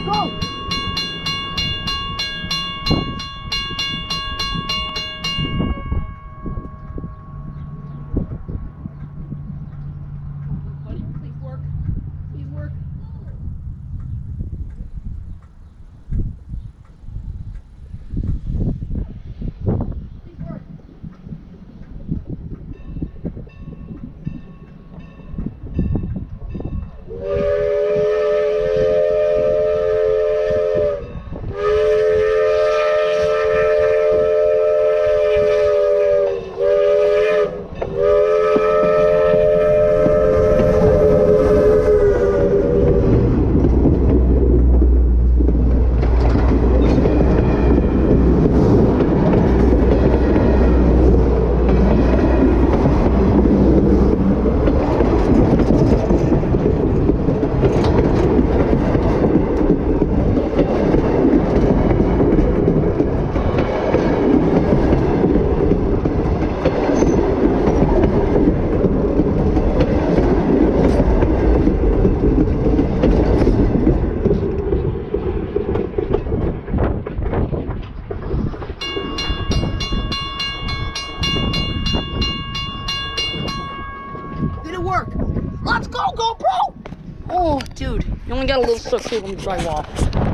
go, go! Work? Let's go, GoPro! Oh, dude, you only got a little stuck. Let me dry off.